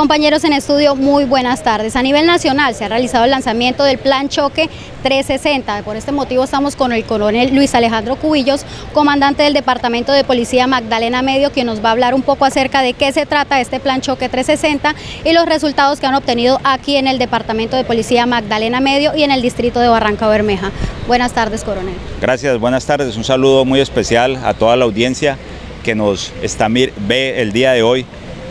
Compañeros en estudio, muy buenas tardes. A nivel nacional se ha realizado el lanzamiento del Plan Choque 360. Por este motivo estamos con el coronel Luis Alejandro Cubillos, comandante del Departamento de Policía Magdalena Medio, quien nos va a hablar un poco acerca de qué se trata este Plan Choque 360 y los resultados que han obtenido aquí en el Departamento de Policía Magdalena Medio y en el distrito de Barranca Bermeja. Buenas tardes, coronel. Gracias, buenas tardes. Un saludo muy especial a toda la audiencia que nos está, ve el día de hoy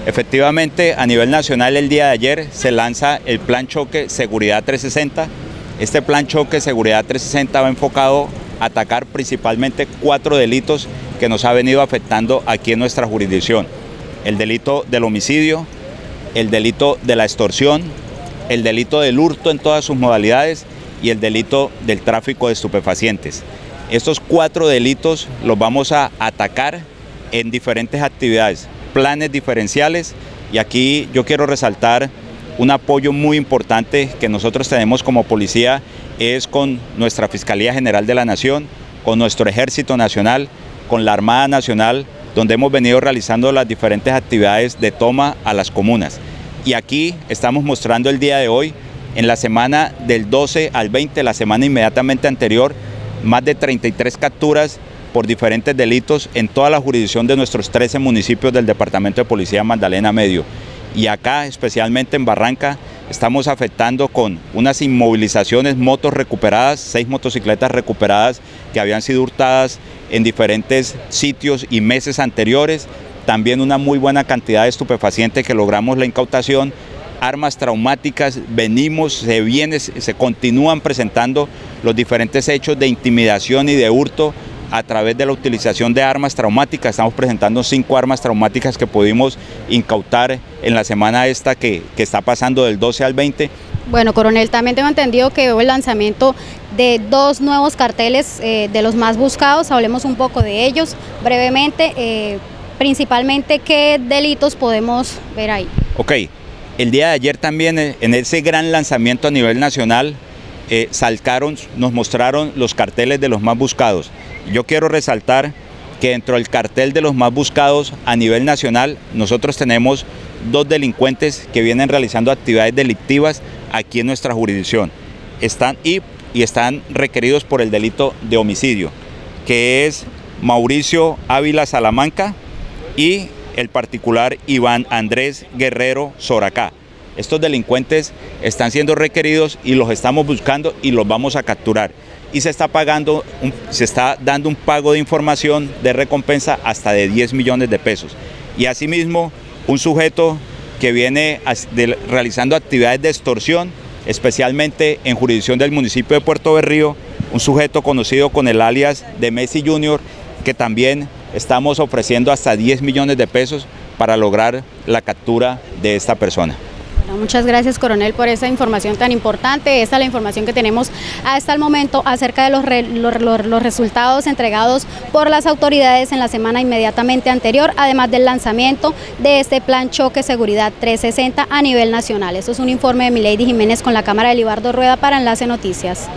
Efectivamente, a nivel nacional el día de ayer se lanza el Plan Choque Seguridad 360. Este Plan Choque Seguridad 360 va enfocado a atacar principalmente cuatro delitos que nos ha venido afectando aquí en nuestra jurisdicción. El delito del homicidio, el delito de la extorsión, el delito del hurto en todas sus modalidades y el delito del tráfico de estupefacientes. Estos cuatro delitos los vamos a atacar en diferentes actividades planes diferenciales y aquí yo quiero resaltar un apoyo muy importante que nosotros tenemos como policía es con nuestra Fiscalía General de la Nación, con nuestro Ejército Nacional, con la Armada Nacional, donde hemos venido realizando las diferentes actividades de toma a las comunas. Y aquí estamos mostrando el día de hoy, en la semana del 12 al 20, la semana inmediatamente anterior, más de 33 capturas por diferentes delitos en toda la jurisdicción de nuestros 13 municipios del Departamento de Policía Magdalena Medio. Y acá, especialmente en Barranca, estamos afectando con unas inmovilizaciones, motos recuperadas, seis motocicletas recuperadas que habían sido hurtadas en diferentes sitios y meses anteriores, también una muy buena cantidad de estupefacientes que logramos la incautación, armas traumáticas, venimos, se viene, se continúan presentando los diferentes hechos de intimidación y de hurto a través de la utilización de armas traumáticas. Estamos presentando cinco armas traumáticas que pudimos incautar en la semana esta que, está pasando del 12 al 20. Bueno, coronel, también tengo entendido que hubo el lanzamiento de dos nuevos carteles eh, de los más buscados. Hablemos un poco de ellos brevemente. Eh, principalmente, ¿qué delitos podemos ver ahí? Ok, el día de ayer también eh, en ese gran lanzamiento a nivel nacional salcaron, nos mostraron los carteles de los más buscados. Yo quiero resaltar que dentro del cartel de los más buscados a nivel nacional, nosotros tenemos dos delincuentes que vienen realizando actividades delictivas aquí en nuestra jurisdicción. Están y, y están requeridos por el delito de homicidio, que es Mauricio Ávila Salamanca y el particular Iván Andrés Guerrero Soracá. Estos delincuentes están siendo requeridos y los estamos buscando y los vamos a capturar y se está pagando, se está dando un pago de información de recompensa hasta de 10 millones de pesos. Y asimismo, un sujeto que viene realizando actividades de extorsión, especialmente en jurisdicción del municipio de Puerto Berrío, un sujeto conocido con el alias de Messi Junior, que también estamos ofreciendo hasta 10 millones de pesos para lograr la captura de esta persona muchas gracias, coronel, por esa información tan importante. Esta es la información que tenemos hasta el momento acerca de los, resultados entregados por las autoridades en la semana inmediatamente anterior, además del lanzamiento de este Plan Choque Seguridad 360 a nivel nacional. Esto es un informe de Milady Jiménez con la Cámara de Libardo Rueda para Enlace Noticias.